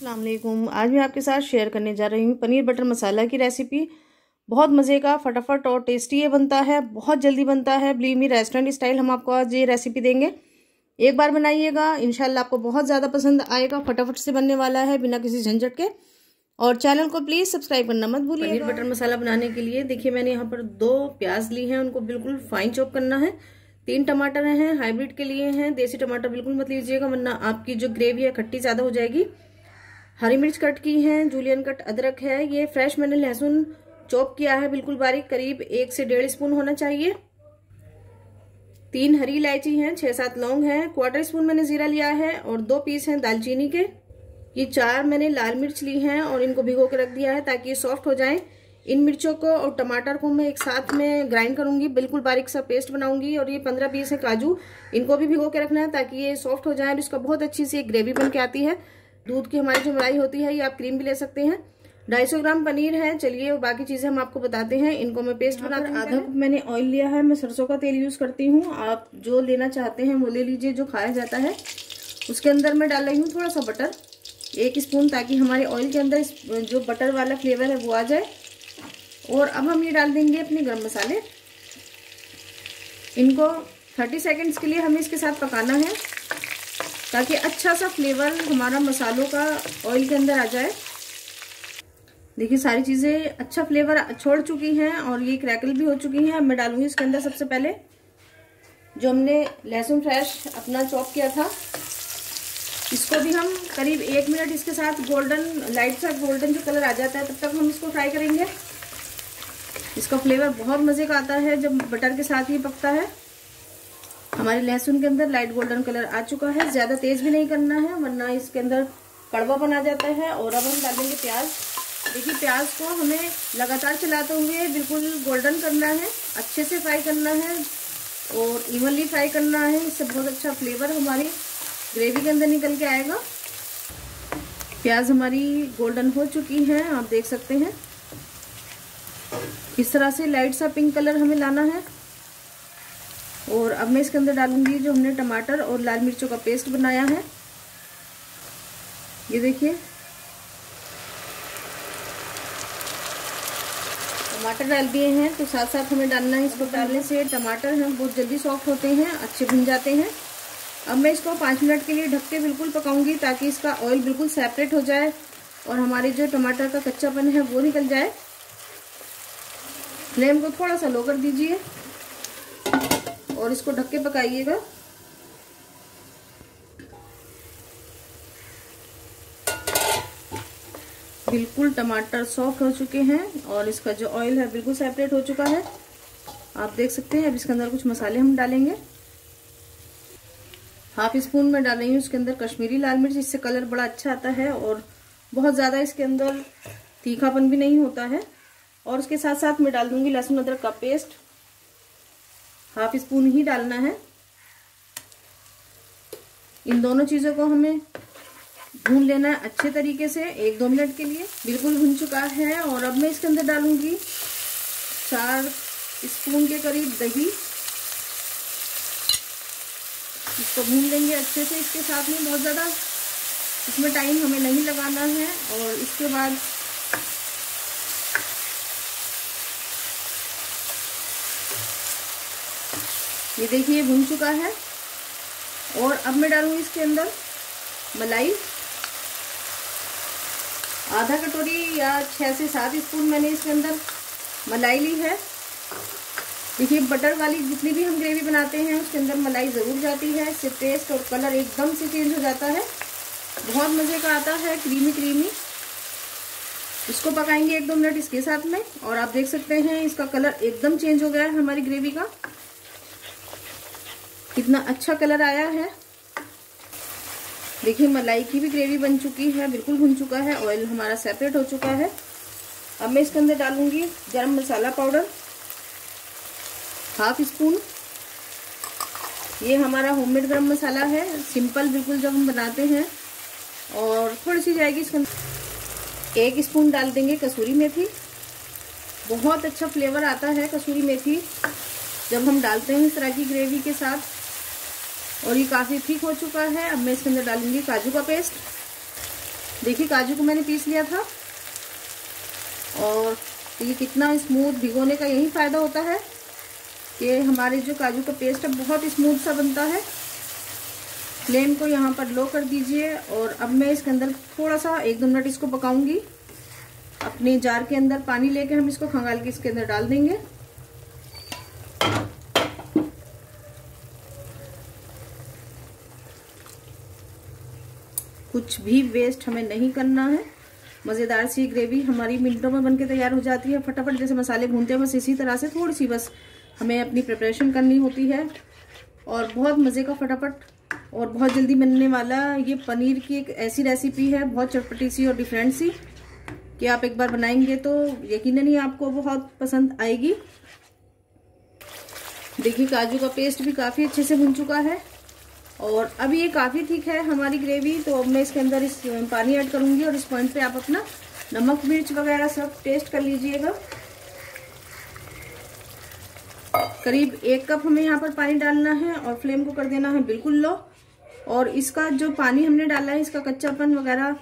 असलम आज मैं आपके साथ शेयर करने जा रही हूँ पनीर बटर मसाला की रेसिपी बहुत मज़े का, फटाफट और टेस्टी ये बनता है, बहुत जल्दी बनता है। बिलीव मी रेस्टोरेंट स्टाइल हम आपको आज ये रेसिपी देंगे। एक बार बनाइएगा इनशाला आपको बहुत ज़्यादा पसंद आएगा, फटाफट से बनने वाला है बिना किसी झंझट के। और चैनल को प्लीज़ सब्सक्राइब करना मत भूलिए पनीर बटर मसाला बनाने के लिए, देखिए मैंने यहाँ पर दो प्याज ली हैं, उनको बिल्कुल फाइन चॉप करना है। तीन टमाटर हैं हाइब्रिड के लिए हैं। देसी टमाटर बिल्कुल मत लीजिएगा, वरना आपकी जो ग्रेवी है, खट्टी ज़्यादा हो जाएगी। हरी मिर्च कट की है जूलियन कट अदरक है, ये फ्रेश मैंने लहसुन चॉप किया है, बिल्कुल बारीक, करीब एक से डेढ़ स्पून होना चाहिए। तीन हरी इलायची हैं, छह सात लौंग हैं क्वार्टर स्पून मैंने जीरा लिया है और दो पीस हैं दालचीनी के। ये चार मैंने लाल मिर्च ली हैं और इनको भिगो के रख दिया है ताकि ये सॉफ्ट हो जाए। इन मिर्चों को और टमाटर को मैं एक साथ में ग्राइंड करूँगी, बिल्कुल बारीक सा पेस्ट बनाऊँगी और ये पंद्रह पीस है काजू, इनको भी भिगो के रखना है ताकि ये सॉफ्ट हो जाए और इसका बहुत अच्छी सी ग्रेवी बन के आती है। दूध की हमारी जो मलाई होती है ये आप क्रीम भी ले सकते हैं। ढाई सौ ग्राम पनीर है चलिए बाकी चीज़ें हम आपको बताते हैं इनको मैं पेस्ट बना आधा कप मैंने ऑयल लिया है मैं सरसों का तेल यूज़ करती हूँ। आप जो लेना चाहते हैं वो ले लीजिए जो खाया जाता है। उसके अंदर मैं डाल रही हूँ थोड़ा सा बटर एक स्पून ताकि हमारे ऑयल के अंदर जो बटर वाला फ्लेवर है वो आ जाए। और अब हम ये डाल देंगे अपने गर्म मसाले। इनको 30 सेकंड्स के लिए हमें इसके साथ पकाना है। ताकि अच्छा सा फ्लेवर हमारा मसालों का ऑयल के अंदर आ जाए। देखिए, सारी चीज़ें अच्छा फ्लेवर छोड़ चुकी हैं और ये क्रैकल भी हो चुकी हैं। अब मैं डालूँगी इसके अंदर सबसे पहले, जो हमने लहसुन फ्रेश अपना चॉप किया था। इसको भी हम करीब एक मिनट इसके साथ गोल्डन लाइट सा गोल्डन जो कलर आ जाता है, तब तक हम इसको फ्राई करेंगे। इसका फ्लेवर बहुत मज़े का आता है, जब बटर के साथ ही पकता है। हमारे लहसुन के अंदर लाइट गोल्डन कलर आ चुका है। ज़्यादा तेज़ भी नहीं करना है, वरना इसके अंदर कड़वा बना जाता है और अब हम डालेंगे प्याज। देखिए, प्याज को हमें लगातार चलाते हुए बिल्कुल गोल्डन करना है, अच्छे से फ्राई करना है और इवनली फ्राई करना है। इससे बहुत अच्छा फ्लेवर हमारी ग्रेवी के अंदर निकल के आएगा। प्याज हमारी गोल्डन हो चुकी है, आप देख सकते हैं। इस तरह से लाइट सा पिंक कलर हमें लाना है। और अब मैं इसके अंदर डालूँगी जो हमने टमाटर और लाल मिर्चों का पेस्ट बनाया है। ये देखिए। टमाटर डाल दिए हैं तो साथ साथ हमें डालना है इसको डालने से। टमाटर हैं, बहुत जल्दी सॉफ्ट होते हैं, अच्छे भुन जाते हैं। अब मैं इसको पाँच मिनट के लिए ढक के बिल्कुल पकाऊँगी ताकि इसका ऑयल बिल्कुल सेपरेट हो जाए और हमारे जो टमाटर का कच्चापन है वो निकल जाए। फ्लेम को थोड़ा सा लो कर दीजिए। और इसको ढक के पकाइएगा। बिल्कुल टमाटर सॉफ्ट हो चुके हैं और इसका जो ऑयल है बिल्कुल सेपरेट हो चुका है। आप देख सकते हैं, अब इसके अंदर कुछ मसाले हम डालेंगे। हाफ़ स्पून में डाल रही हूँ उसके अंदर कश्मीरी लाल मिर्च, इससे कलर बड़ा अच्छा आता है और बहुत ज़्यादा इसके अंदर तीखापन भी नहीं होता है। और उसके साथ साथ मैं डाल दूँगी लहसुन अदरक का पेस्ट हाफ़ स्पून ही डालना है। इन दोनों चीज़ों को हमें भून लेना है अच्छे तरीके से, एक दो मिनट के लिए। बिल्कुल भून चुका है और अब मैं इसके अंदर डालूँगी चार स्पून के करीब दही। इसको भून लेंगे अच्छे से। इसके साथ में बहुत ज़्यादा इसमें टाइम हमें नहीं लगाना है और इसके बाद ये देखिए भून चुका है। और अब मैं डालूँगी इसके अंदर मलाई। आधा कटोरी या छः से सात स्पून मैंने इसके अंदर मलाई ली है। देखिए, बटर वाली जितनी भी हम ग्रेवी बनाते हैं, उसके अंदर मलाई ज़रूर जाती है। इससे टेस्ट और कलर एकदम से चेंज हो जाता है। बहुत मज़े का आता है क्रीमी क्रीमी इसको पकाएँगे एक दो मिनट इसके साथ में। और आप देख सकते हैं, इसका कलर एकदम चेंज हो गया है हमारी ग्रेवी का। कितना अच्छा कलर आया है। देखिए, मलाई की भी ग्रेवी बन चुकी है, बिल्कुल भुन चुका है ऑयल हमारा सेपरेट हो चुका है। अब मैं इसके अंदर डालूँगी गरम मसाला पाउडर हाफ़ स्पून ये हमारा होममेड गरम मसाला है सिंपल बिल्कुल जब हम बनाते हैं, और थोड़ी सी जाएगी इसके अंदर। एक स्पून डाल देंगे कसूरी मेथी। बहुत अच्छा फ्लेवर आता है कसूरी मेथी। जब हम डालते हैं इस तरह की ग्रेवी के साथ और ये काफ़ी ठीक हो चुका है। अब मैं इसके अंदर डालूँगी काजू का पेस्ट। देखिए, काजू को मैंने पीस लिया था। और ये कितना स्मूथ भिगोने का यही फ़ायदा होता है कि हमारे जो काजू का पेस्ट है, बहुत स्मूथ सा बनता है। फ्लेम को यहाँ पर लो कर दीजिए। और अब मैं इसके अंदर थोड़ा सा, एक दो मिनट इसको पकाऊँगी। अपने जार के अंदर पानी लेके हम इसको खंगाल के इसके अंदर डाल देंगे। कुछ भी वेस्ट हमें नहीं करना है। मज़ेदार सी ग्रेवी हमारी मिनटों में बनके तैयार हो जाती है। फटाफट जैसे मसाले भूनते हैं, बस इसी तरह से थोड़ी सी बस हमें अपनी प्रिपरेशन करनी होती है। और बहुत मज़े का फटाफट। और बहुत जल्दी बनने वाला ये पनीर की एक ऐसी रेसिपी है, बहुत चटपटी सी और डिफरेंट सी, कि आप एक बार बनाएँगे तो यकीनन ही आपको बहुत पसंद आएगी। देखिए, काजू का पेस्ट भी काफ़ी अच्छे से भुन चुका है। और अब ये काफ़ी ठीक है हमारी ग्रेवी तो अब मैं इसके अंदर इस पानी ऐड करूँगी और इस पॉइंट पे आप अपना नमक, मिर्च वगैरह सब टेस्ट कर लीजिएगा। करीब एक कप हमें यहाँ पर पानी डालना है और फ्लेम को कर देना है बिल्कुल लो। और इसका जो पानी हमने डाला है, इसका कच्चापन वगैरह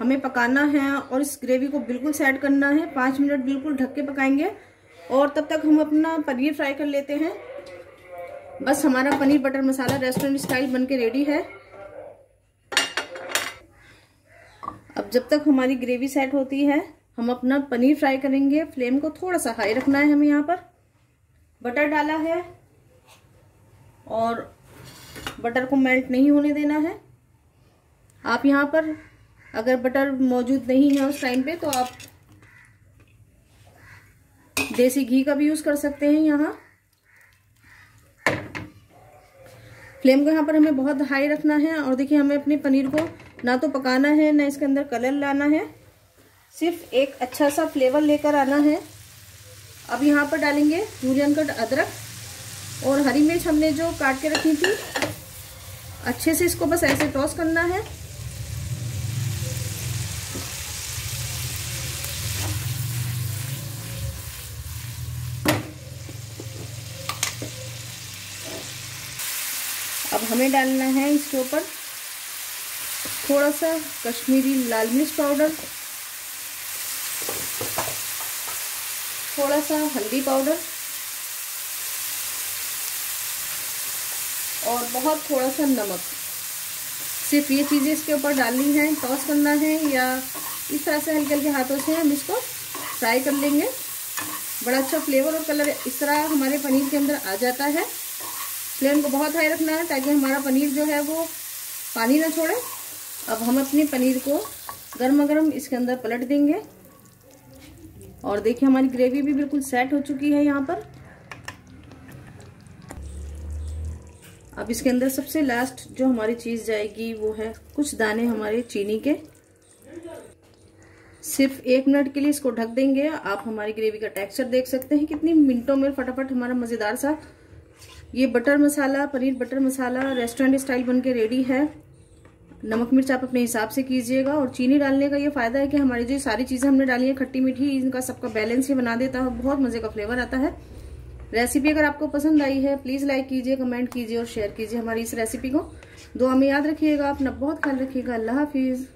हमें पकाना है और इस ग्रेवी को बिल्कुल सेट करना है। पाँच मिनट बिल्कुल ढक के पकाएँगे और तब तक हम अपना पनीर फ्राई कर लेते हैं। बस हमारा paneer butter masala restaurant style बन के रेडी है। अब जब तक हमारी ग्रेवी सेट होती है, हम अपना पनीर फ्राई करेंगे। फ्लेम को थोड़ा सा हाई रखना है हमें यहाँ पर। बटर डाला है और बटर को मेल्ट नहीं होने देना है। आप यहाँ पर अगर बटर मौजूद नहीं है उस टाइम पे तो आप देसी घी का भी यूज़ कर सकते हैं यहाँ। फ्लेम को यहाँ पर हमें बहुत हाई रखना है और देखिए हमें अपने पनीर को ना तो पकाना है, ना इसके अंदर कलर लाना है। सिर्फ़ एक अच्छा सा फ्लेवर लेकर आना है। अब यहाँ पर डालेंगे जूलियन कट अदरक और हरी मिर्च हमने जो काट के रखी थी, अच्छे से इसको बस ऐसे टॉस करना है। अब हमें डालना है इसके ऊपर थोड़ा सा कश्मीरी लाल मिर्च पाउडर, थोड़ा सा हल्दी पाउडर और बहुत थोड़ा सा नमक। सिर्फ़ ये चीज़ें इसके ऊपर डालनी है, टॉस करना है या इस तरह से हल्के हल्के हाथों से हम इसको फ्राई कर लेंगे। बड़ा अच्छा फ्लेवर और कलर इस तरह हमारे पनीर के अंदर आ जाता है। फ्लेम को बहुत हाई रखना है ताकि हमारा पनीर जो है वो पानी ना छोड़े। अब हम अपनी पनीर को गर्मा गर्म इसके अंदर पलट देंगे। और देखिए हमारी ग्रेवी भी बिल्कुल सेट हो चुकी है यहाँ पर। अब इसके अंदर सबसे लास्ट जो हमारी चीज़ जाएगी वो है कुछ दाने हमारे चीनी के। सिर्फ़ एक मिनट के लिए इसको ढक देंगे। आप हमारी ग्रेवी का टेक्सचर देख सकते हैं। कितनी मिनटों में फटाफट हमारा मज़ेदार सा ये butter masala paneer butter masala restaurant style बन के रेडी है। नमक मिर्च आप अपने हिसाब से कीजिएगा और चीनी डालने का ये फ़ायदा है कि हमारी जो सारी चीज़ें हमने डाली है, खट्टी मीठी, इनका सबका बैलेंस ही बना देता है बहुत मज़े का फ्लेवर आता है। रेसिपी अगर आपको पसंद आई है प्लीज़ लाइक कीजिए कमेंट कीजिए और शेयर कीजिए हमारी इस रेसिपी को। दुआ में याद रखिएगा, अपना बहुत ख्याल रखिएगा। अल्लाह हाफिज़।